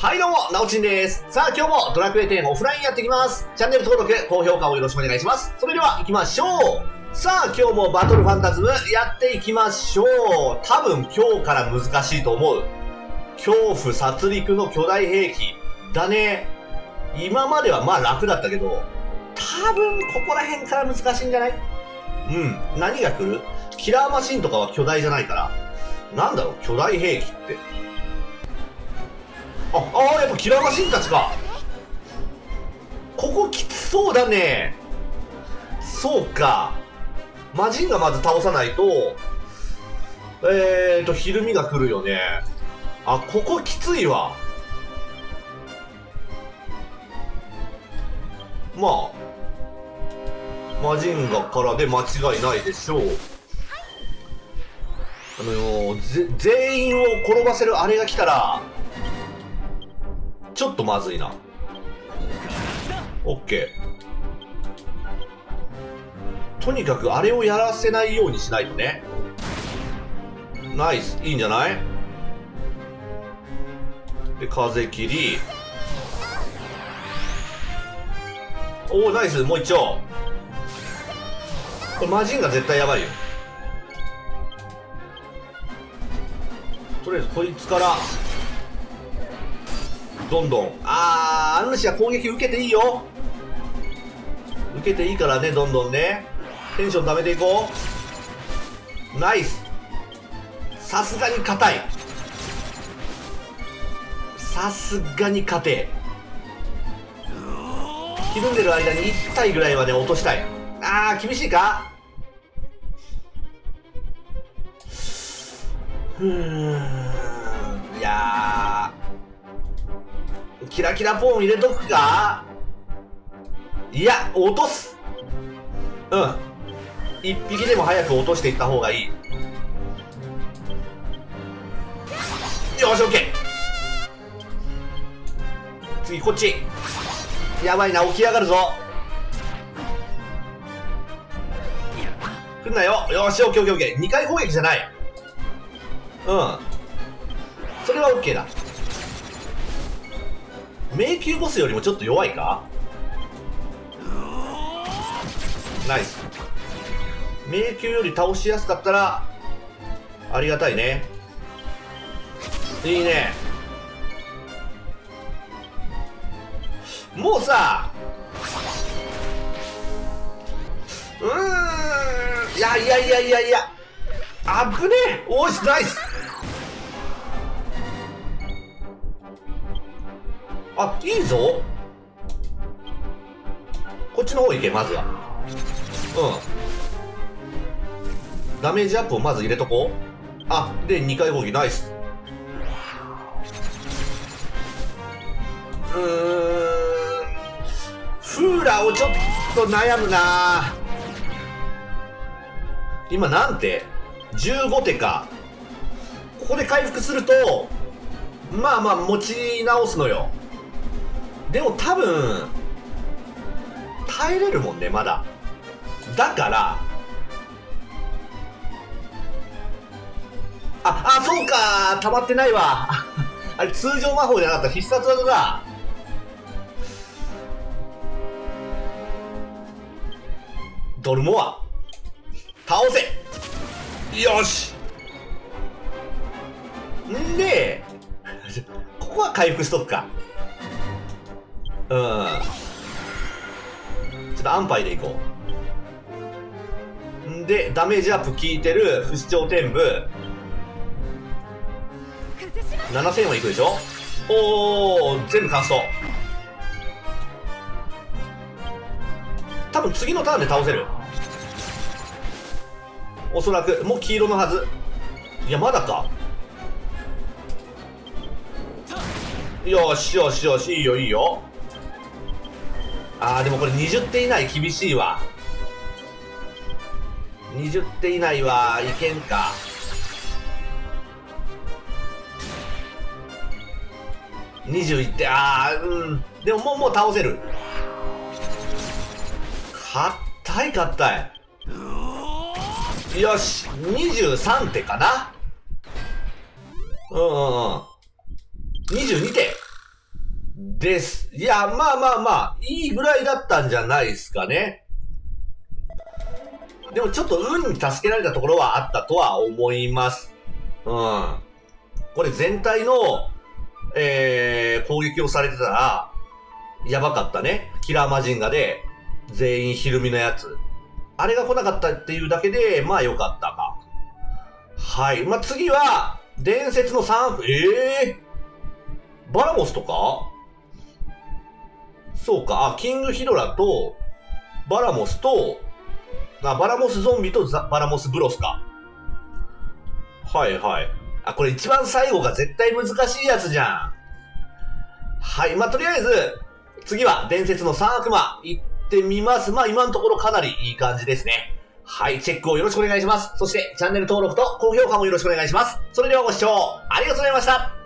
はいどうも、なおちんです。さあ今日もドラクエ10オフラインやっていきます。チャンネル登録、高評価をよろしくお願いします。それでは行きましょう。さあ今日もバトルファンタズムやっていきましょう。多分今日から難しいと思う。恐怖殺戮の巨大兵器。だね。今まではまあ楽だったけど、多分ここら辺から難しいんじゃない？うん。何が来る？キラーマシンとかは巨大じゃないから。なんだろう？巨大兵器って。あ、ああ、やっぱキラーマシンたちか。ここきつそうだね。そうか。マジンがまず倒さないと、えーと、ひるみが来るよね。あ、ここきついわ。まあ、マジンガからで間違いないでしょう。あのー、全員を転ばせるあれが来たら、ちょっとまずいな。オッケー。とにかくあれをやらせないようにしないとね。ナイス。いいんじゃない？で、風切り。おお、ナイス。もう一丁。これマジンが絶対やばいよ。とりあえずこいつからどんどん。あーアヌシは攻撃受けていいよ。受けていいからねどんどんね。テンション貯めていこう。ナイス。さすがに硬いさすがに硬いひるんでる間に1体ぐらいまで落としたい。あー厳しいか？うーん。いやー。キラキラポーン入れとくか？いや落とす。うん。一匹でも早く落としていった方がいい。よしオッケー。次こっち。やばいな起き上がるぞ。来んなよ。よしオッケーオッケーオッケー。2回攻撃じゃない。うん。それは OK だ。迷宮ボスよりもちょっと弱いか？ナイス。迷宮より倒しやすかったらありがたいね。いいね。もうさうーんいやいやいやいやいやあぶねえ。おいしナイス。あいいぞ。こっちの方行けまずは。うん。ダメージアップをまず入れとこう。あで2回攻撃ナイス。うーん。フーラーをちょっと悩むな。今なんて？15手か。ここで回復するとまあまあ持ち直すのよ。でも多分耐えれるもんねまだ。だからああそうか溜まってないわ。あれ通常魔法じゃなかった。必殺技だドルモア。倒せ。よし。んでここは回復しとくか。うん。ちょっと安牌でいこう。んでダメージアップ効いてる不死鳥天部。7000はいくでしょ？おお全部カースト多分次のターンで倒せる。おそらく。もう黄色のはず。いやまだか。よしよしよし。いいよいいよ。あーでもこれ20点以内厳しいわ。20点以内はいけんか。21点ああうん。でももうもう倒せる。硬い硬い。よし23手かな。うんうんうん。22手。です。いや、まあまあまあ、いいぐらいだったんじゃないですかね。でもちょっと運に助けられたところはあったとは思います。うん。これ全体の、えー、攻撃をされてたら、やばかったね。キラーマジンガで、全員ひるみのやつ。あれが来なかったっていうだけで、まあよかったか。はい。まあ次は、伝説の3分、ええー、バラモスとか？そうか、あ、キングヒドラと、バラモスと、あ、バラモスゾンビとバラモスブロスか。はいはい。あ、これ一番最後が絶対難しいやつじゃん。はい。まあ、とりあえず、次は伝説の三悪魔行ってみます。まあ、今のところかなりいい感じですね。はい。チェックをよろしくお願いします。そして、チャンネル登録と高評価もよろしくお願いします。それではご視聴ありがとうございました。